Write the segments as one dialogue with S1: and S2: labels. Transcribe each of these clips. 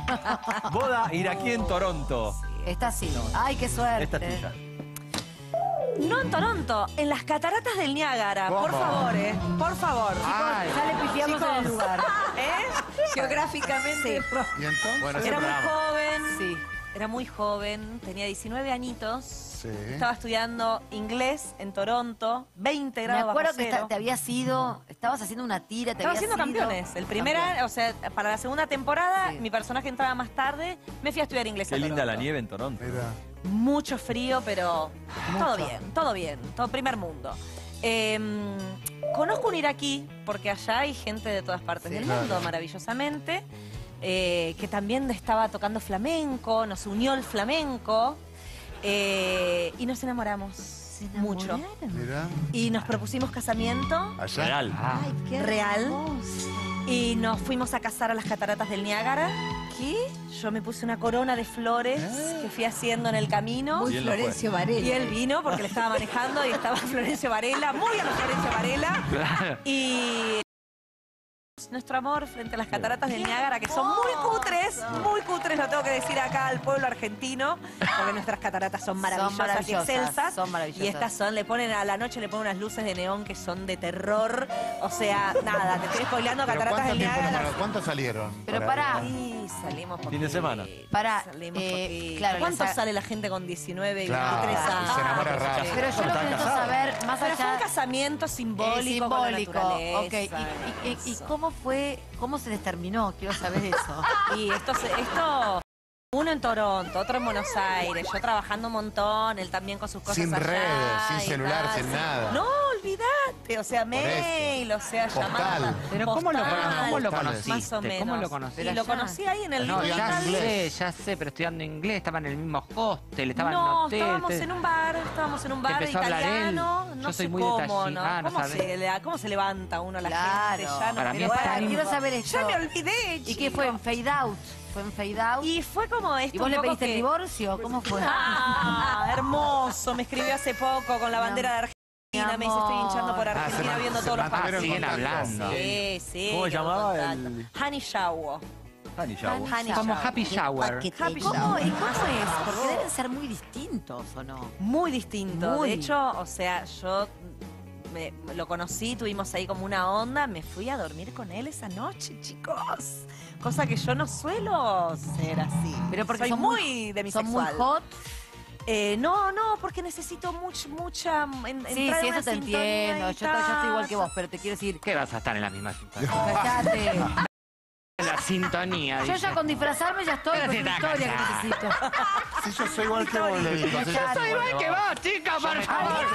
S1: Boda iraquí en Toronto.
S2: Esta sí. Ay, qué suerte.
S1: Esta es tuya.
S3: No en Toronto, en las cataratas del Niágara. Por favor, ¿eh? Por favor.
S2: Ya le pifiamos en el lugar.
S3: ¿Eh? Geográficamente.
S4: ¿Y entonces?
S1: Bueno,
S3: Era muy joven.
S2: Sí.
S3: Era muy joven, tenía 19 añitos.
S4: Sí.
S3: Estaba estudiando inglés en Toronto, 20
S2: Me
S3: grados
S2: acuerdo
S3: bajo
S2: que
S3: cero.
S2: esta- te habías ido, estabas haciendo una tira, te
S3: Estaba
S2: habías
S3: haciendo
S2: ido.
S3: campeones. El primer
S2: Campeón.
S3: año, o sea, para la segunda temporada,
S2: Sí.
S3: mi personaje entraba más tarde. Me fui a estudiar inglés
S1: Qué
S3: a
S1: linda la nieve en Toronto.
S4: Mira.
S3: Mucho frío, pero todo bien, todo bien, todo primer mundo. Eh, conozco un iraquí, porque allá hay gente de todas partes
S4: Sí,
S3: del
S4: claro.
S3: mundo, maravillosamente, eh, que también estaba tocando flamenco, nos unió el flamenco, eh, y nos enamoramos mucho.
S4: Mira.
S3: Y nos propusimos casamiento
S4: Allá.
S1: Real.
S2: Ay, qué
S3: Real. y nos fuimos a casar a las cataratas del Niágara. ¿Qué? Yo me puse una corona de flores que fui haciendo en el camino.
S2: Muy. Florencio Varela.
S3: Y él vino porque le estaba manejando y estaba Florencio Varela, muy a lo Florencio Varela. Y nuestro amor frente a las cataratas del Niágara, que son muy cutres, muy cutres, lo tengo que decir acá al pueblo argentino, porque nuestras cataratas son maravillosas,
S2: maravillosas,
S3: y excelsas.
S2: son maravillosas.
S3: Y estas son, le ponen a la noche, le ponen unas luces de neón que son de terror. O sea, nada, te estoy spoileando
S4: ¿Pero
S3: cataratas del Niágara.
S4: ¿Cuántos salieron?
S2: Pero
S4: Para-
S2: pará.
S3: Y salimos
S1: Fin de semana.
S2: Pará,
S3: Salimos
S2: eh, claro,
S3: ¿Cuánto
S2: la
S3: sale la gente con 19 y
S4: Claro,
S3: 23
S4: se
S3: años?
S4: enamora rápido.
S2: Pero yo lo que necesito saber, más
S3: Pero fue un
S2: allá...
S3: casamiento
S2: eh,
S3: simbólico, con la
S2: simbólico,
S3: naturaleza,
S2: ok. ¿Y, y- y- cómo fue, cómo se les terminó? Quiero saber eso.
S3: Y esto, se- esto, uno en Toronto, otro en Buenos Aires, yo trabajando un montón, él también con sus cosas
S4: Sin
S3: allá
S4: redes, sin
S3: y
S4: celular, sin nada.
S3: No, olvídate, o sea, mail, o sea,
S4: Postal.
S3: llamada.
S5: Pero ¿cómo lo,
S3: postal,
S5: cómo lo
S4: Postales.
S5: conociste?
S3: Más o menos.
S5: ¿Cómo lo conociste?
S3: Y lo conocí ahí en el
S5: No, ya sé, ya sé, pero estudiando inglés, estaba en el mismo hostel, estaba en un
S3: No,
S5: hotel.
S3: estábamos
S5: te-
S3: en un bar, estábamos en un bar
S5: empezó a hablar
S3: italiano.
S5: él.
S3: No
S5: Yo soy
S3: sé
S5: muy
S3: cómo,
S5: detallista.
S3: ¿no?
S5: Ah, no
S3: ¿Cómo,
S5: sabés.
S3: se, le- ¿Cómo se levanta uno a la
S2: Claro.
S3: gente? Ya no
S5: Para
S3: me
S5: mí está
S2: quiero saber esto.
S3: Ya me olvidé,
S2: ¿Y qué fue? ¿En fade out? ¿Fue en fade out?
S3: Y fue como esto
S2: ¿Y vos
S3: un
S2: le
S3: poco
S2: pediste el
S3: que-
S2: divorcio? ¿Cómo fue?
S3: Ah, hermoso. Me escribió hace poco con la bandera de
S2: am-
S3: Argentina. Me dice, estoy hinchando por
S2: Ah,
S3: Argentina viendo todos los partidos.
S5: Siguen hablando.
S3: Sí, sí.
S1: ¿Cómo llamaba el-
S3: Honey Shawo.
S1: Honey Shower.
S3: Honey
S5: Como
S3: Shower.
S5: happy shower.
S3: Happy
S2: ¿Y cómo,
S3: shower.
S2: ¿Y cómo es? Porque deben ser muy distintos, ¿o no?
S3: Muy distinto.
S2: Muy.
S3: De hecho, o sea, yo me- lo conocí, tuvimos ahí como una onda, me fui a dormir con él esa noche, chicos. Cosa que yo no suelo ser así.
S2: Pero porque
S3: Soy
S2: son
S3: muy,
S2: muy-
S3: demisexual.
S2: Son muy hot.
S3: Eh, no, no, porque necesito much- mucha... en-
S2: Sí,
S3: entrar
S2: sí,
S3: en
S2: eso te
S3: sintonía
S2: entiendo. Yo, yo estoy igual que vos, pero te quiero decir,
S5: ¿Qué vas a estar en la misma situación? sintonía.
S2: Yo
S5: dice.
S2: ya con disfrazarme ya estoy
S5: Pero
S2: con
S5: si
S2: una
S5: está
S2: historia que necesito.
S4: Si yo soy igual que vos, le digo. si yo soy igual
S5: Igual que vos, chica, por favor.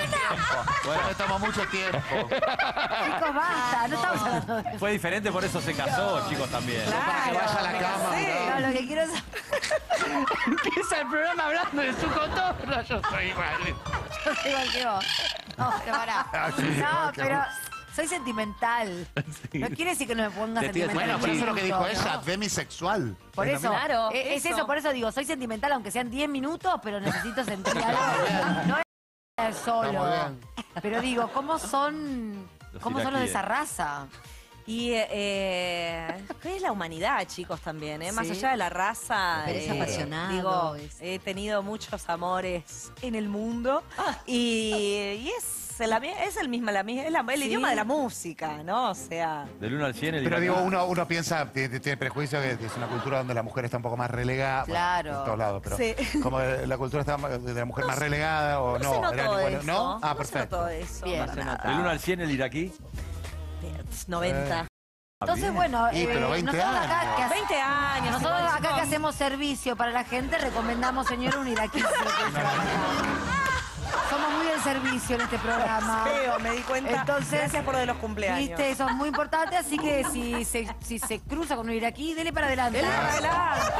S4: Bueno, estamos mucho tiempo.
S2: Chicos, basta, no estamos hablando de
S1: Fue diferente, por eso se casó, chicos, también.
S4: Para que vaya a la
S3: me
S4: cama.
S2: No, lo que quiero es...
S5: Empieza el programa hablando de su cotorro. Yo soy igual.
S2: Yo soy igual que vos. No, pero pará.
S4: Ah,
S2: No, pero. Soy sentimental. No quiere decir que no me pongas
S5: Te estoy
S2: sentimental.
S4: Bueno, pero eso es lo que dijo
S2: ¿no?
S4: ella, demisexual.
S2: Por eso.
S3: Claro,
S2: eh, es
S3: eso.
S2: eso, por eso digo, soy sentimental aunque sean 10 minutos, pero necesito sentir algo. No es solo.
S4: Está muy bien.
S2: Pero digo, ¿cómo son,
S1: Los
S2: cómo son los de
S1: iraquíes.
S2: esa raza?
S3: Y eh, ¿qué es la humanidad, chicos, también? ¿eh? Más
S2: Sí.
S3: allá de la raza.
S2: Pero es apasionado,
S3: Digo,
S2: es-
S3: he tenido muchos amores en el mundo y, y es, la, mi- es el, mismo, la, es la- el
S2: Sí.
S3: idioma de la música, ¿no? O sea...
S1: Del 1 al 100, el
S4: Pero digo, uno, uno piensa, tiene, tiene prejuicio que es una cultura donde la mujer está un poco más relegada. bueno,
S2: Claro.
S4: en todos lados, pero
S3: Sí.
S4: como la cultura está de la mujer más relegada o
S3: No,
S4: no.
S3: se notó
S4: era ninguna-
S3: eso.
S4: ¿No? Ah,
S3: se
S4: perfecto.
S3: notó eso.
S2: Bien. No se
S3: nada.
S1: Del 1 al 100, el iraquí.
S3: 90.
S2: Entonces,
S1: bien.
S2: bueno,
S4: pero 20
S2: nosotros acá, que hace-
S3: 20 años.
S2: nosotros acá que hacemos servicio para la gente, recomendamos, señor, un iraquí. Servicio en este programa.
S3: Feo, me di cuenta.
S2: Entonces,
S3: Gracias por lo de los cumpleaños.
S2: Viste, eso es muy importante, así que si se, si se cruza con un iraquí, dele para adelante.
S3: Dele para adelante.